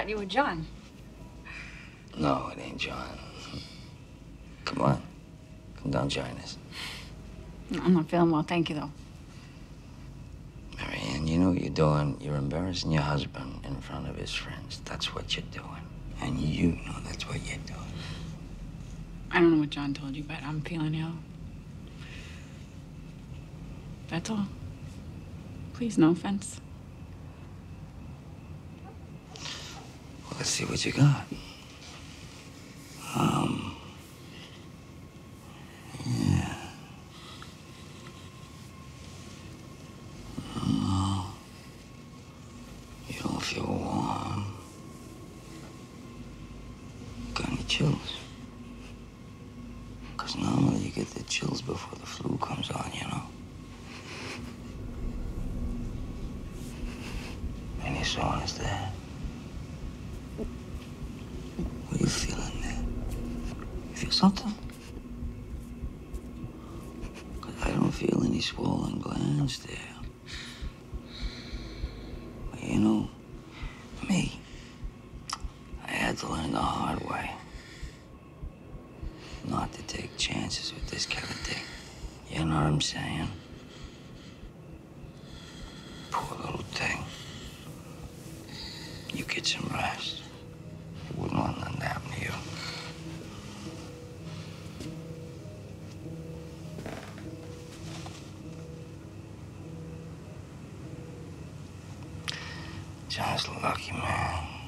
thought you were John. No, it ain't John. Come on. Come down, join us. I'm not feeling well, thank you, though. Marianne, you know what you're doing? You're embarrassing your husband in front of his friends. That's what you're doing. And you know that's what you're doing. I don't know what John told you, but I'm feeling ill. That's all. Please, no offense. Let's see what you got. Um. Yeah. You don't feel warm. Got any chills? Because normally you get the chills before the flu comes on, you know? Any soreness there? What are you feeling there? You feel something? I don't feel any swollen glands there. But you know, me, I had to learn the hard way. Not to take chances with this kind of thing. You know what I'm saying? Poor little John's lucky, man.